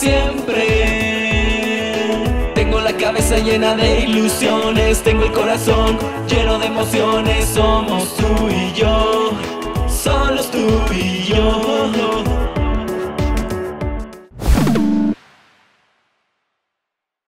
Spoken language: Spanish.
siempre. Tengo la cabeza llena de ilusiones, tengo el corazón lleno de emociones, somos tú y yo.